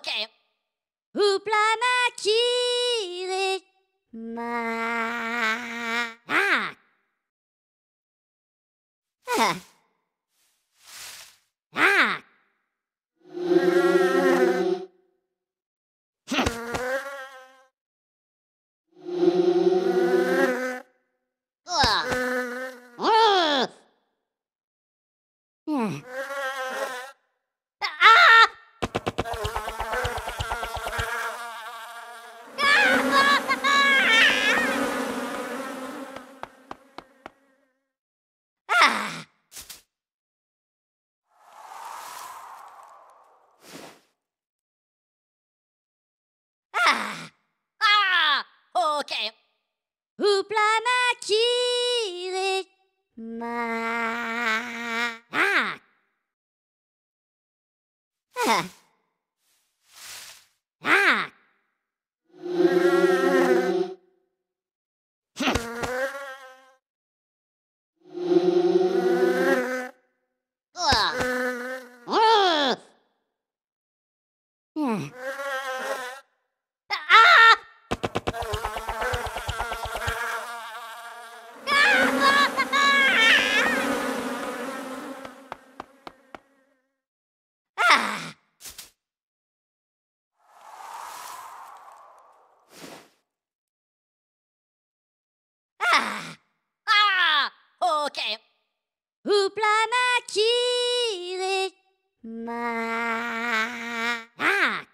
quê? O planeta aqui. Yeah. Ma. Ah.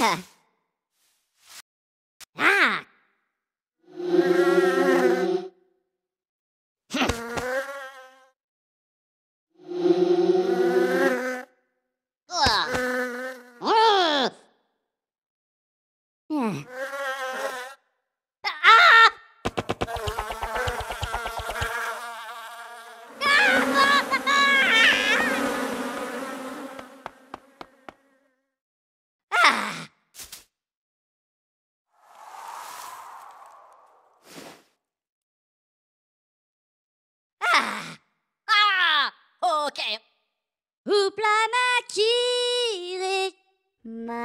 ah. Supplamakiri ma.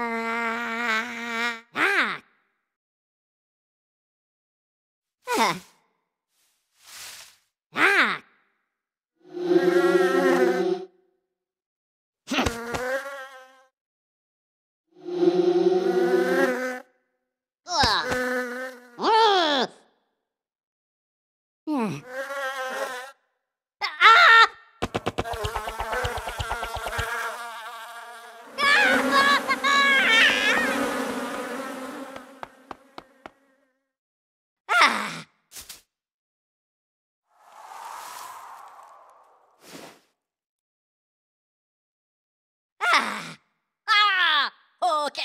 Ok.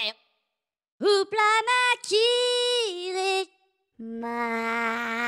Oupla Maki, récmande.